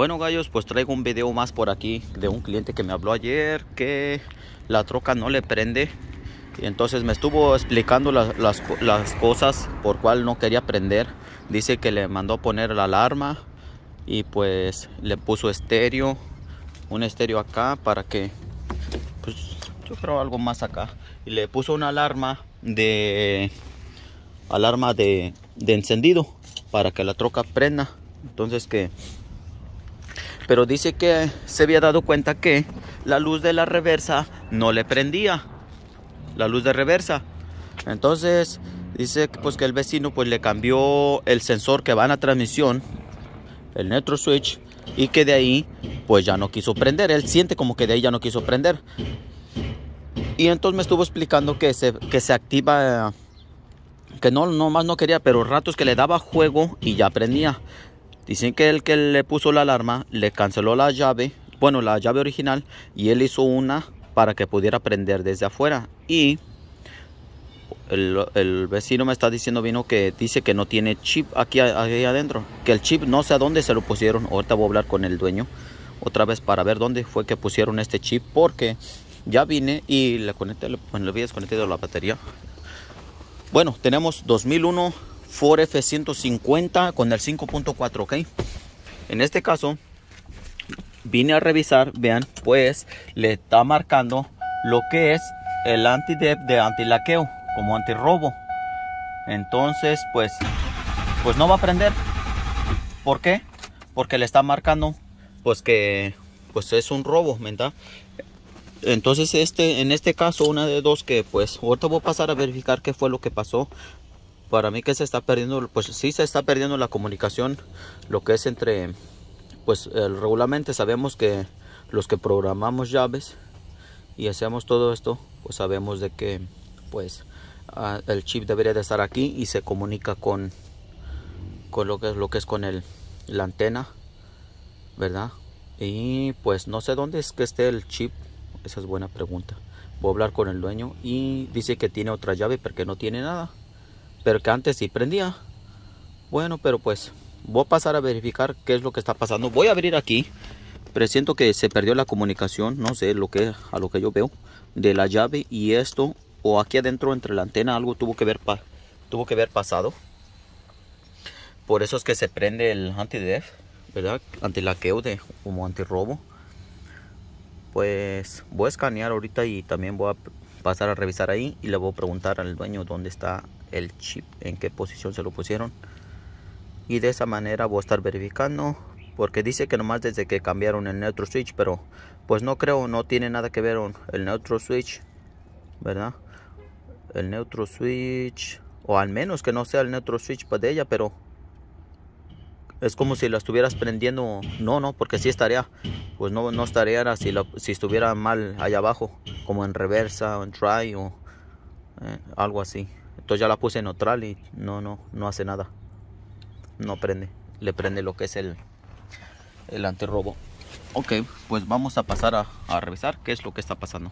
Bueno gallos, pues traigo un video más por aquí de un cliente que me habló ayer que la troca no le prende. Y entonces me estuvo explicando las, las, cosas por cual no quería prender. Dice que le mandó poner la alarma y pues le puso estéreo, un estéreo acá para que, pues yo creo algo más acá. Y le puso una alarma de, alarma de, de encendido para que la troca prenda. Entonces que pero dice que se había dado cuenta que la luz de la reversa no le prendía. La luz de reversa. Entonces dice pues que el vecino pues le cambió el sensor que va en la transmisión el neutral switch y que de ahí pues ya no quiso prender. Él siente como que de ahí ya no quiso prender. Y entonces me estuvo explicando que se, que se activa que no, no más no quería pero ratos que le daba juego y ya prendía Dicen que el que le puso la alarma le canceló la llave, bueno, la llave original, y él hizo una para que pudiera prender desde afuera. Y el, vecino me está diciendo, vino que dice que no tiene chip aquí, adentro. Que el chip no sé a dónde se lo pusieron. Ahorita voy a hablar con el dueño otra vez para ver dónde fue que pusieron este chip. Porque ya vine y le conecté, bueno, le había desconectado la batería. Bueno, tenemos 2001 Ford F150 con el 5.4, ¿ok? En este caso, vine a revisar, vean, pues le está marcando lo que es el anti-dep de antilaqueo, como antirrobo. Entonces, pues, pues no va a prender. ¿Por qué? Porque le está marcando, pues que, pues es un robo, ¿verdad? Entonces, este, en este caso, una de dos que, pues, ahorita voy a pasar a verificar qué fue lo que pasó para mí que se está perdiendo, pues sí se está perdiendo la comunicación, lo que es entre, pues regularmente sabemos que los que programamos llaves y hacemos todo esto, pues sabemos de que pues uh, el chip debería de estar aquí y se comunica con, con lo, que, lo que es con el, la antena, ¿verdad? Y pues no sé dónde es que esté el chip, esa es buena pregunta. Voy a hablar con el dueño y dice que tiene otra llave porque no tiene nada pero que antes sí prendía. Bueno, pero pues voy a pasar a verificar qué es lo que está pasando. Voy a abrir aquí, pero siento que se perdió la comunicación, no sé lo que a lo que yo veo de la llave y esto o aquí adentro entre la antena algo tuvo que ver tuvo que pasado. Por eso es que se prende el anti-def, ¿verdad? Anti-laqueo de como anti-robo. Pues voy a escanear ahorita y también voy a pasar a revisar ahí y le voy a preguntar al dueño dónde está el chip, en qué posición se lo pusieron. Y de esa manera voy a estar verificando porque dice que nomás desde que cambiaron el neutro switch, pero pues no creo, no tiene nada que ver con el neutro switch, ¿verdad? El neutro switch, o al menos que no sea el neutro switch pues de ella, pero es como si la estuvieras prendiendo, no, no, porque si estaría, pues no, no estaría si, si estuviera mal allá abajo, como en reversa o en try o eh, algo así. Entonces ya la puse en neutral y no, no, no hace nada. No prende. Le prende lo que es el, el antirrobo. Ok, pues vamos a pasar a, a revisar qué es lo que está pasando.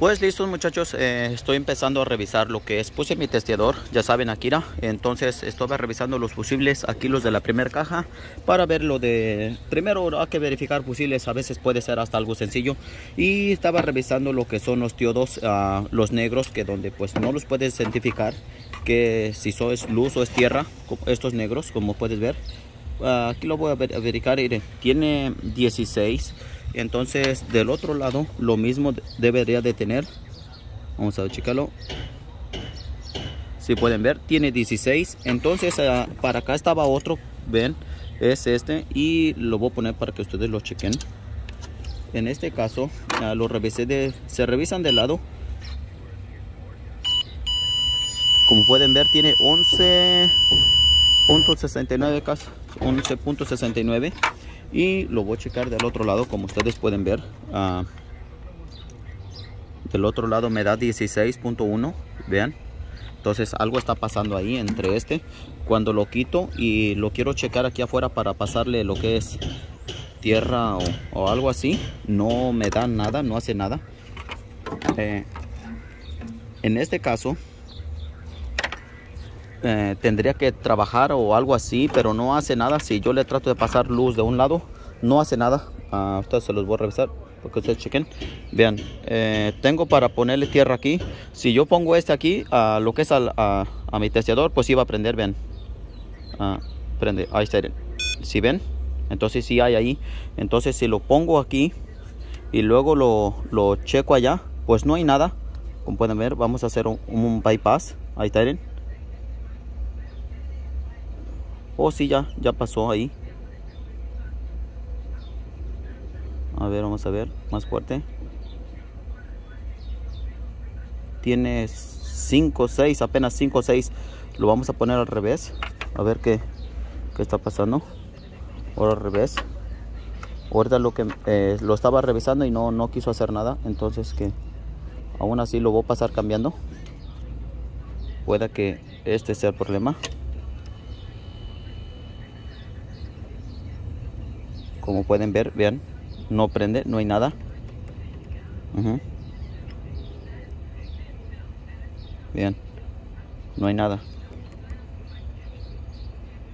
Pues listos muchachos, eh, estoy empezando a revisar lo que es, puse mi testeador, ya saben Akira, entonces estaba revisando los fusibles, aquí los de la primera caja, para ver lo de, primero hay que verificar fusibles, a veces puede ser hasta algo sencillo, y estaba revisando lo que son los diodos, uh, los negros, que donde pues no los puedes identificar, que si so es luz o es tierra, estos negros, como puedes ver, uh, aquí lo voy a, ver, verificar, tiene 16, entonces del otro lado lo mismo debería de tener. Vamos a checarlo. Si pueden ver tiene 16 entonces uh, para acá estaba otro ven es este y lo voy a poner para que ustedes lo chequen. En este caso uh, lo revisé de se revisan de lado. Como pueden ver tiene 11.69 11.69 y lo voy a checar del otro lado como ustedes pueden ver. Uh, del otro lado me da 16.1 vean. Entonces algo está pasando ahí entre este. Cuando lo quito y lo quiero checar aquí afuera para pasarle lo que es tierra o, o algo así no me da nada no hace nada. Eh, en este caso eh, tendría que trabajar o algo así, pero no hace nada. Si yo le trato de pasar luz de un lado, no hace nada. A ustedes se los voy a revisar porque ustedes chequen. Vean, eh, tengo para ponerle tierra aquí. Si yo pongo este aquí, a lo que es a, mi testeador, pues iba a prender, vean. Ah, prende, ahí está. Si ven, entonces si hay ahí. Entonces si lo pongo aquí y luego lo, lo checo allá, pues no hay nada. Como pueden ver, vamos a hacer un, bypass. Ahí está, Oh, sí, ya, ya pasó ahí. A ver, vamos a ver, más fuerte. Tiene 5, 6, apenas 5, 6. Lo vamos a poner al revés. A ver qué, qué está pasando. Ahora al revés. Ahorita lo que eh, lo estaba revisando y no, no quiso hacer nada. Entonces que aún así lo voy a pasar cambiando. Puede que este sea el problema. Como pueden ver, vean, no prende, no hay nada. Bien, no hay nada.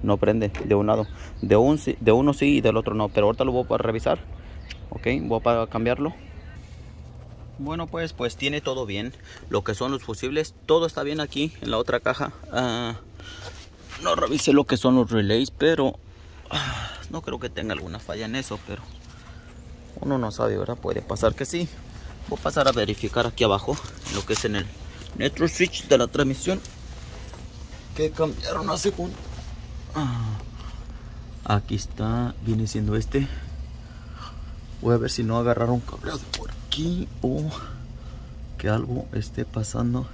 No prende de un lado. De, un, de uno sí y del otro no. Pero ahorita lo voy a revisar. Ok, voy a cambiarlo. Bueno pues, pues tiene todo bien. Lo que son los fusibles, todo está bien aquí en la otra caja. Ah, no revisé lo que son los relays, pero no creo que tenga alguna falla en eso, pero uno no sabe, ¿verdad? Puede pasar que sí. Voy a pasar a verificar aquí abajo lo que es en el network switch de la transmisión que cambiaron hace un... Ah, aquí está, viene siendo este. Voy a ver si no agarraron cableado por aquí o que algo esté pasando.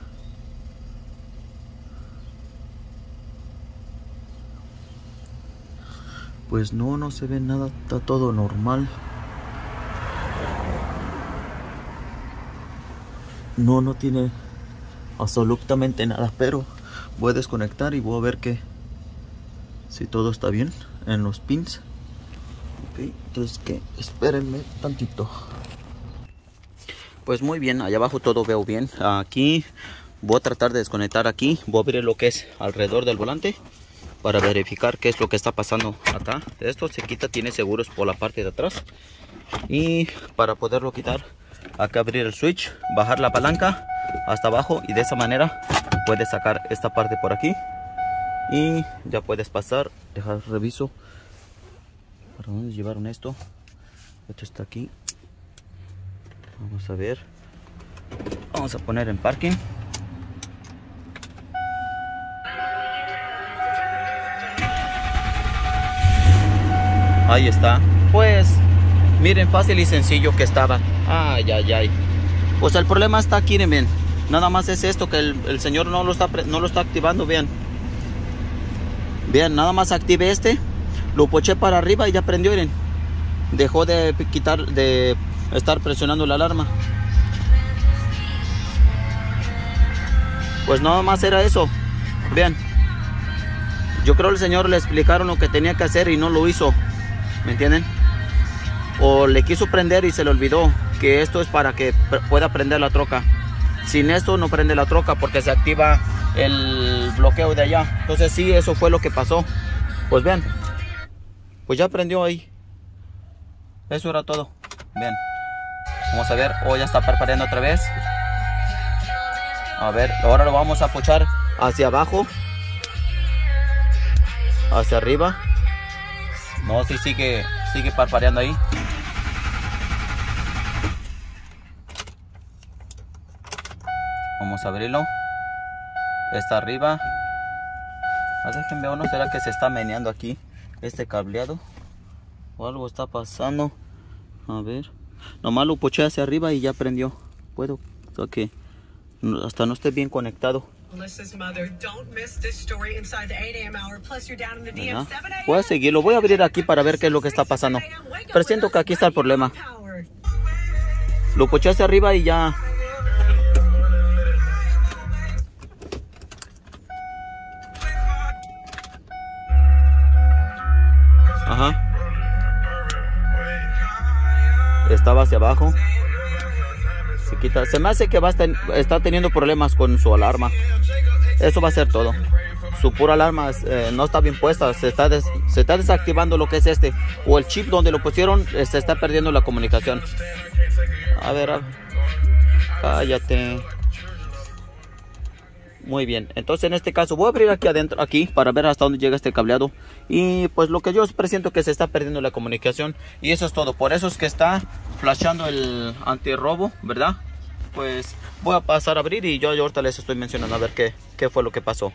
Pues no, no se ve nada, está todo normal. No, no tiene absolutamente nada, pero voy a desconectar y voy a ver que si todo está bien en los pins. Ok, entonces que espérenme tantito. Pues muy bien, allá abajo todo veo bien. Aquí voy a tratar de desconectar aquí. Voy a abrir lo que es alrededor del volante para verificar qué es lo que está pasando acá. Esto se quita, tiene seguros por la parte de atrás. Y para poderlo quitar acá abrir el switch, bajar la palanca hasta abajo y de esa manera puedes sacar esta parte por aquí y ya puedes pasar, dejar reviso para dónde llevaron esto. Esto está aquí. Vamos a ver. Vamos a poner en parking. Ahí está. Pues miren fácil y sencillo que estaba. Ay, ay, ay. Pues el problema está aquí, miren. Nada más es esto, que el, señor no lo, está, no lo está activando, vean. Vean, nada más active este. Lo poché para arriba y ya prendió, miren. Dejó de quitar, de estar presionando la alarma. Pues nada más era eso. Vean. Yo creo que el señor le explicaron lo que tenía que hacer y no lo hizo. ¿Me entienden? O le quiso prender y se le olvidó que esto es para que pueda prender la troca. Sin esto no prende la troca porque se activa el bloqueo de allá. Entonces sí, eso fue lo que pasó. Pues vean, pues ya prendió ahí. Eso era todo. Bien. Vamos a ver. Oh, ya está parpadeando otra vez. A ver, ahora lo vamos a puchar hacia abajo. Hacia arriba. No, sí sigue, sigue parpadeando ahí. Vamos a abrirlo. Está arriba. A ver, déjenme ver, ¿no será que se está meneando aquí este cableado? O algo está pasando. A ver. Nomás lo puché hacia arriba y ya prendió. Puedo, que hasta no esté bien conectado. Voy a seguirlo, voy a abrir aquí para ver qué es lo que está pasando. Pero siento que aquí está el problema. Lo poché hacia arriba y ya... Ajá. Estaba hacia abajo. Quita. Se me hace que va a estar, está teniendo problemas con su alarma. Eso va a ser todo. su pura alarma eh, no está bien puesta, se está, se está desactivando lo que es este, o el chip donde lo pusieron, eh, se está perdiendo la comunicación. A ver, cállate. Muy bien, entonces en este caso voy a abrir aquí adentro, aquí, para ver hasta dónde llega este cableado. Y pues lo que yo presiento que se está perdiendo la comunicación. Y eso es todo, por eso es que está flashando el antirrobo, ¿verdad? Pues voy a pasar a abrir y yo, ahorita les estoy mencionando a ver qué, qué fue lo que pasó.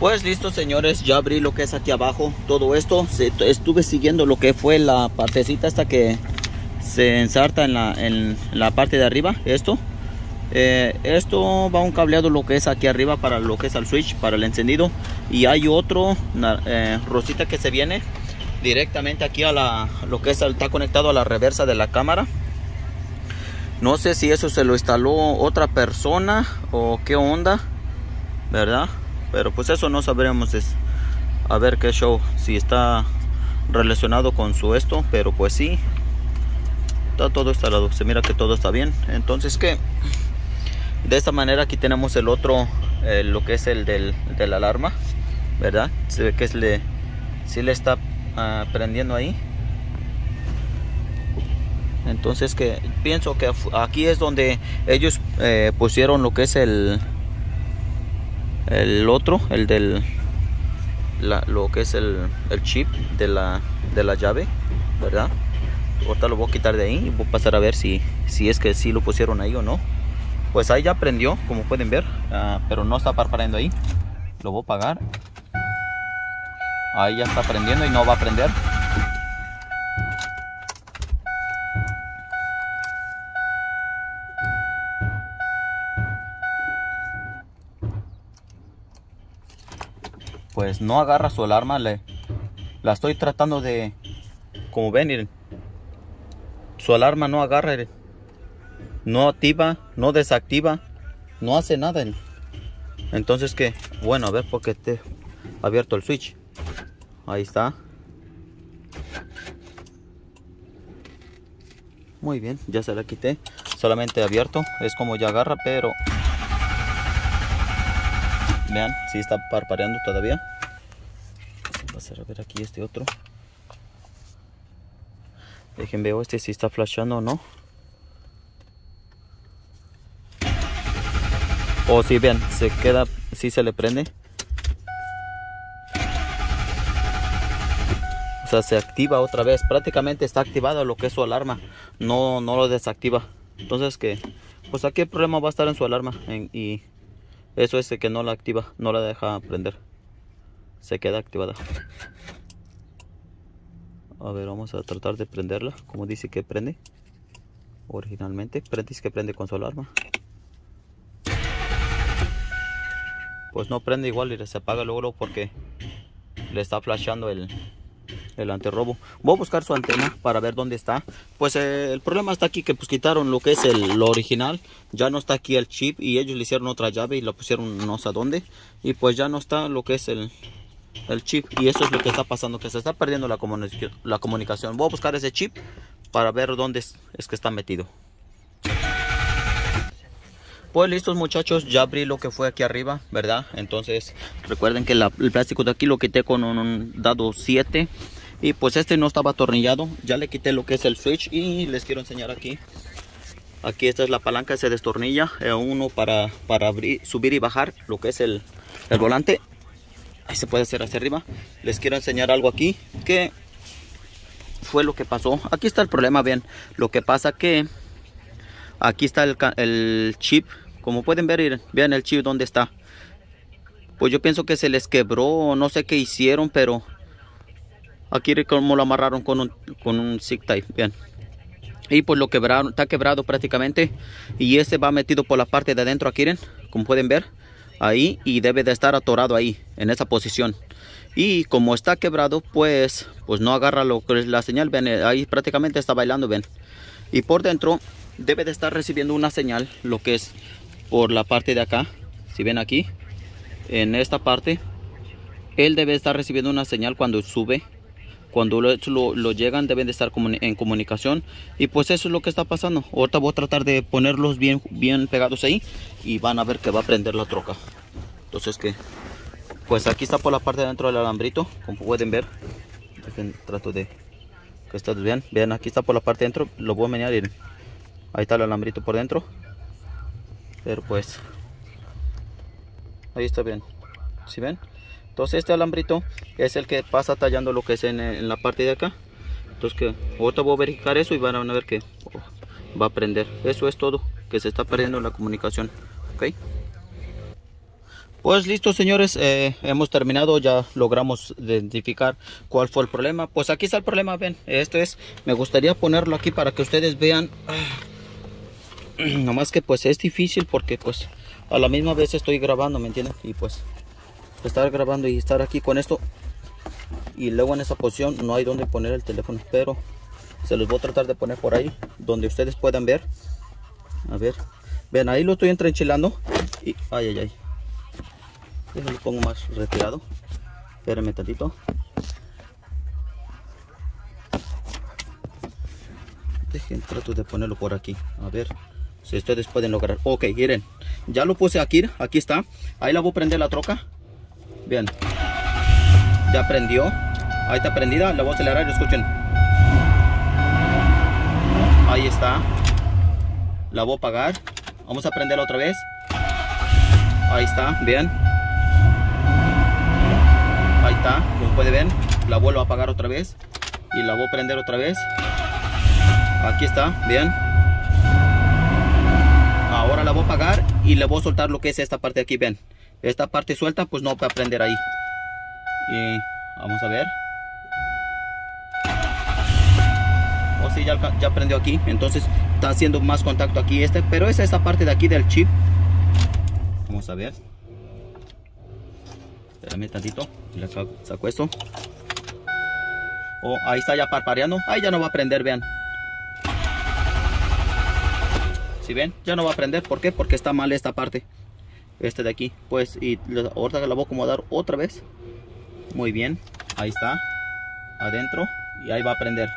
Pues listo señores, ya abrí lo que es aquí abajo, todo esto, estuve siguiendo lo que fue la partecita hasta que se ensarta en la, en la parte de arriba, esto. Eh, esto va un cableado lo que es aquí arriba para lo que es el switch para el encendido. Y hay otro eh, rosita que se viene directamente aquí a la lo que es está conectado a la reversa de la cámara no sé si eso se lo instaló otra persona o qué onda verdad pero pues eso no sabremos es a ver qué show si está relacionado con su esto pero pues sí está todo instalado se mira que todo está bien. Entonces que de esta manera aquí tenemos el otro eh, lo que es el del, la alarma verdad se ve que es le si le está ah, prendiendo ahí entonces que pienso que aquí es donde ellos eh, pusieron lo que es el el otro el del lo que es el, el, chip de la de la llave verdad ahorita lo voy a quitar de ahí y voy a pasar a ver si si es que sí lo pusieron ahí o no. Pues ahí ya prendió como pueden ver ah, pero no está parpadeando ahí. Lo voy a apagar. Ahí ya está prendiendo y no va a prender pues no agarra su alarma le, la estoy tratando de como ven su alarma no agarra no activa, no desactiva, no hace nada. Entonces que, bueno, a ver porque esté abierto el switch. Ahí está. Muy bien, ya se la quité. Solamente abierto, es como ya agarra, pero vean, si está parpadeando todavía. Vamos a ver aquí este otro. Dejen ver este si está flashando o no. O si bien se queda, si se le prende. O sea, se activa otra vez. Prácticamente está activado lo que es su alarma. No, no lo desactiva. Entonces que, pues aquí el problema va a estar en su alarma. y eso es que no la activa, no la deja prender. Se queda activada. A ver, vamos a tratar de prenderla. Como dice que prende. Originalmente. Prende que prende con su alarma. pues no prende igual y se apaga luego porque le está flashando el, el antirrobo. Voy a buscar su antena para ver dónde está. Pues eh, el problema está aquí que pues quitaron lo que es el lo original. Ya no está aquí el chip y ellos le hicieron otra llave y lo pusieron no sé dónde. Y pues ya no está lo que es el, el chip. Y eso es lo que está pasando, que se está perdiendo la, la comunicación. Voy a buscar ese chip para ver dónde es que está metido. Pues listos muchachos, ya abrí lo que fue aquí arriba, ¿verdad? Entonces recuerden que el plástico de aquí lo quité con un dado 7 y pues este no estaba atornillado. Ya le quité lo que es el switch y les quiero enseñar aquí. Aquí esta es la palanca, se destornilla, eh, uno para, para abrir, subir y bajar lo que es el, el volante. Ahí se puede hacer hacia arriba. Les quiero enseñar algo aquí que fue lo que pasó. Aquí está el problema, bien. Lo que pasa que aquí está el, el chip como pueden ver, vean el chip donde está. Pues yo pienso que se les quebró, no sé qué hicieron, pero aquí como lo amarraron con un, con un zig tie, bien. Y pues lo quebraron, está quebrado prácticamente. Y este va metido por la parte de adentro, aquí, como pueden ver. Ahí y debe de estar atorado ahí, en esa posición. Y como está quebrado, pues, pues no agarra lo que es la señal, ven, ahí prácticamente está bailando, ven. Y por dentro debe de estar recibiendo una señal, lo que es por la parte de acá si ven aquí en esta parte él debe estar recibiendo una señal cuando sube cuando lo, llegan deben de estar en comunicación y pues eso es lo que está pasando ahorita voy a tratar de ponerlos bien bien pegados ahí y van a ver que va a prender la troca entonces que pues aquí está por la parte de dentro del alambrito, como pueden ver. trato de que ustedes vean. Vean, aquí está por la parte de dentro. Lo voy a menear ahí está el alambrito por dentro. Pero pues, ahí está bien. ¿Sí ven? Entonces este alambrito es el que pasa tallando lo que es en, la parte de acá. Entonces que ahorita voy a verificar eso y van a ver que oh, va a prender. Eso es todo, que se está perdiendo la comunicación. ¿Ok? Pues listo señores, eh, hemos terminado, ya logramos identificar cuál fue el problema. Pues aquí está el problema, ven, esto es, me gustaría ponerlo aquí para que ustedes vean. Nomás que pues es difícil porque pues a la misma vez estoy grabando, ¿me entienden? Y pues estar grabando y estar aquí con esto y luego en esa posición no hay donde poner el teléfono, pero se los voy a tratar de poner por ahí donde ustedes puedan ver. A ver, ven ahí lo estoy entrenchilando y ay ay ay lo pongo más retirado. Espérenme tantito. Dejen, trato de ponerlo por aquí. A ver si ustedes pueden lograr. Ok, miren. Ya lo puse aquí. Aquí está. Ahí la voy a prender la troca. Bien. Ya prendió. Ahí está prendida. La voy a acelerar. Escuchen. Ahí está. La voy a apagar. Vamos a prenderla otra vez. Ahí está. Bien como puede ver la vuelvo a apagar otra vez y la voy a prender otra vez aquí está bien ahora la voy a apagar y le voy a soltar lo que es esta parte aquí ven esta parte suelta pues no va a prender ahí y vamos a ver o oh, si ya, ya prendió aquí entonces está haciendo más contacto aquí este pero es esta parte de aquí del chip vamos a ver Espérame tantito. Saco esto. Oh, ahí está ya parpareando. Ahí ya no va a prender, vean. Si ven, ya no va a prender. ¿Por qué? Porque está mal esta parte. Este de aquí. Pues, y ahorita la voy a acomodar otra vez. Muy bien. Ahí está. Adentro. Y ahí va a prender.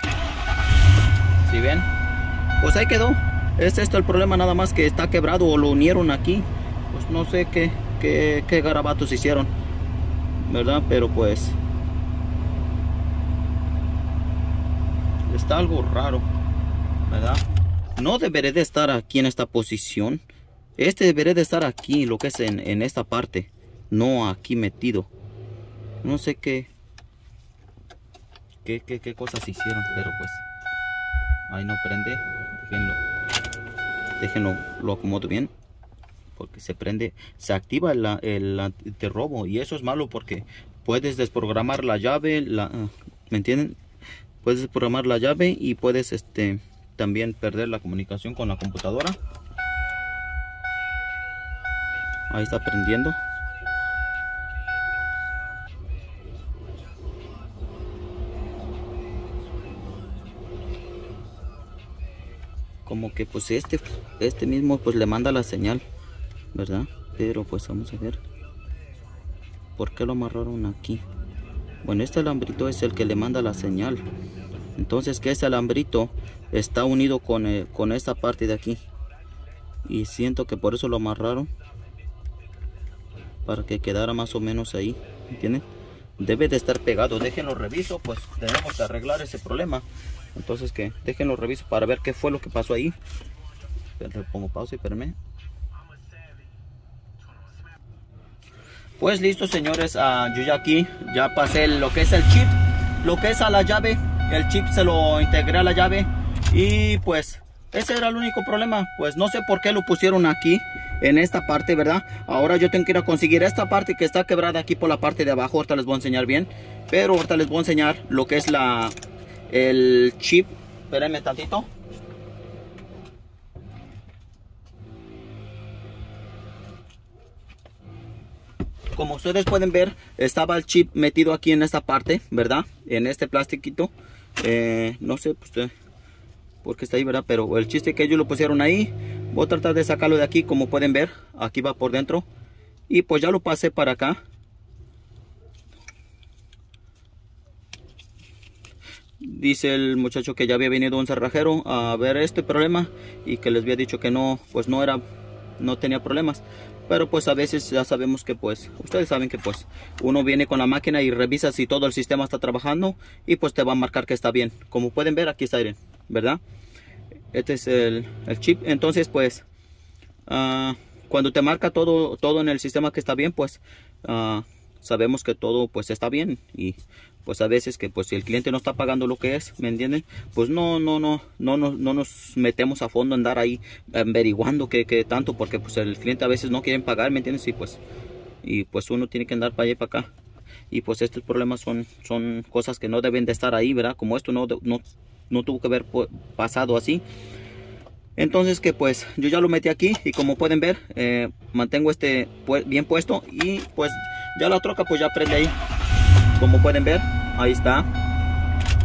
Si ven. Pues ahí quedó. Es esto el problema nada más que está quebrado o lo unieron aquí. Pues no sé qué, qué, qué garabatos hicieron. ¿verdad? Pero pues está algo raro, ¿verdad? No deberé de estar aquí en esta posición. Este deberé de estar aquí, lo que es en, esta parte, no aquí metido. No sé qué, qué, qué, cosas hicieron, pero pues ahí no prende. Déjenlo, déjenlo, lo acomodo bien porque se prende, se activa el, el robo y eso es malo porque puedes desprogramar la llave, la, ¿me entienden? Puedes desprogramar la llave y puedes este también perder la comunicación con la computadora. Ahí está prendiendo. como que pues este este mismo pues le manda la señal ¿verdad? Pero pues vamos a ver. ¿Por qué lo amarraron aquí? Bueno, este alambrito es el que le manda la señal. Entonces que este alambrito está unido con, eh, con esta parte de aquí. Y siento que por eso lo amarraron. Para que quedara más o menos ahí. ¿Entienden? Debe de estar pegado. Déjenlo reviso. Pues tenemos que arreglar ese problema. Entonces que déjenlo reviso para ver qué fue lo que pasó ahí. Le pongo pausa y espérenme. Pues listo señores, uh, yo ya aquí ya pasé lo que es el chip, lo que es a la llave, el chip se lo integré a la llave y pues ese era el único problema, pues no sé por qué lo pusieron aquí en esta parte, ¿verdad? Ahora yo tengo que ir a conseguir esta parte que está quebrada aquí por la parte de abajo, ahorita les voy a enseñar bien, pero ahorita les voy a enseñar lo que es la el chip, espérenme tantito. como ustedes pueden ver estaba el chip metido aquí en esta parte verdad en este plastiquito. Eh, no sé pues, por qué está ahí verdad pero el chiste que ellos lo pusieron ahí. Voy a tratar de sacarlo de aquí como pueden ver. Aquí va por dentro. Y pues ya lo pasé para acá. Dice el muchacho que ya había venido un cerrajero a ver este problema y que les había dicho que no pues no era no tenía problemas. Pero pues a veces ya sabemos que pues ustedes saben que pues uno viene con la máquina y revisa si todo el sistema está trabajando y pues te va a marcar que está bien. Como pueden ver aquí está verdad este es el, chip entonces pues ah, cuando te marca todo todo en el sistema que está bien pues ah, sabemos que todo pues está bien y pues a veces que pues si el cliente no está pagando lo que es, ¿me entienden? Pues no, no, no, no, no, no nos metemos a fondo en andar ahí averiguando que, que, tanto, porque pues el cliente a veces no quieren pagar, ¿me entiendes? Y pues, y pues uno tiene que andar para allá y para acá. Y pues estos problemas son, son cosas que no deben de estar ahí, ¿verdad? Como esto no, no, no tuvo que haber pasado así. Entonces que pues yo ya lo metí aquí y como pueden ver, eh, mantengo este bien puesto y pues ya la troca pues ya prende ahí. Como pueden ver, ahí está.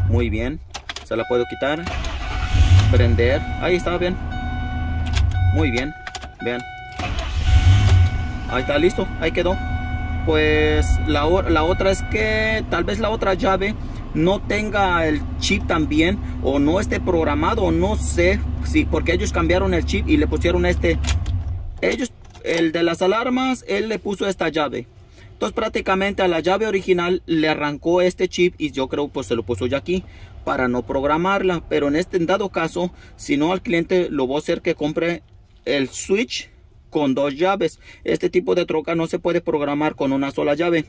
Muy bien. Se la puedo quitar. Prender. Ahí está, bien. Muy bien. Vean. Ahí está, listo. Ahí quedó. Pues la, la otra es que tal vez la otra llave no tenga el chip también o no esté programado no sé si porque ellos cambiaron el chip y le pusieron este ellos el de las alarmas él le puso esta llave entonces prácticamente a la llave original le arrancó este chip y yo creo pues se lo puso ya aquí para no programarla. Pero en este dado caso, si no al cliente lo voy a hacer que compre el switch con dos llaves. Este tipo de troca no se puede programar con una sola llave.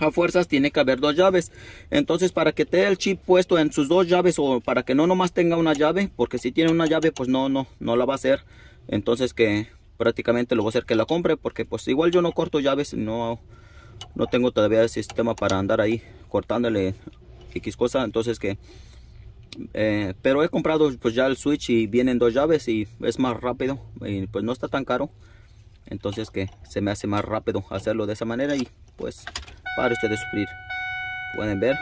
A fuerzas tiene que haber dos llaves. Entonces para que tenga el chip puesto en sus dos llaves o para que no nomás tenga una llave, porque si tiene una llave pues no, no, no la va a hacer. Entonces que prácticamente lo voy a hacer que la compre porque pues igual yo no corto llaves, no no tengo todavía el sistema para andar ahí cortándole X cosa entonces que eh, pero he comprado pues ya el switch y vienen dos llaves y es más rápido pues no está tan caro entonces que se me hace más rápido hacerlo de esa manera y pues para ustedes sufrir. Pueden ver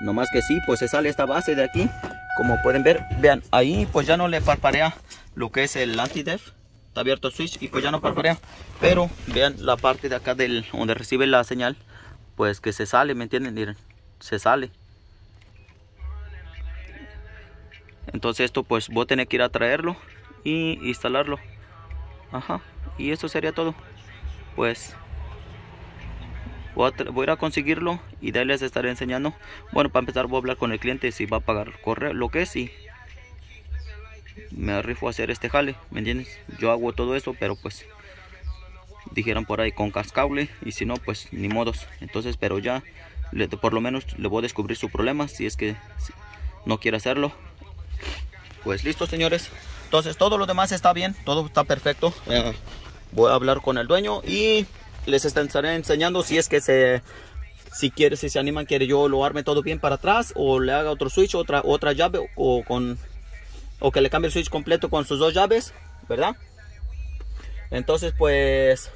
nomás que sí pues se sale esta base de aquí. Como pueden ver vean ahí pues ya no le parparea lo que es el anti-def. Está abierto el switch y pues ya no parparea pero vean la parte de acá del donde recibe la señal pues que se sale me entienden miren se sale. Entonces esto pues voy a tener que ir a traerlo y instalarlo. Ajá y eso sería todo. Pues voy a, a conseguirlo y de ahí les estaré enseñando bueno para empezar voy a hablar con el cliente si va a pagar correo lo que es y me rifo a hacer este jale, ¿me entiendes? Yo hago todo eso, pero pues dijeron por ahí con cascable y si no, pues ni modos. Entonces, pero ya por lo menos le voy a descubrir su problema si es que no quiere hacerlo. Pues listo, señores. Entonces, todo lo demás está bien, todo está perfecto. Eh, voy a hablar con el dueño y les estaré enseñando si es que se si quiere, si se animan, quiere yo lo arme todo bien para atrás o le haga otro switch, otra otra llave o con o que le cambie el switch completo con sus dos llaves, ¿verdad? Entonces pues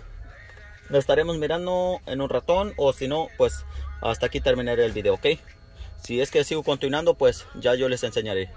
nos estaremos mirando en un ratón o si no pues hasta aquí terminaré el video, ¿ok? Si es que sigo continuando pues ya yo les enseñaré.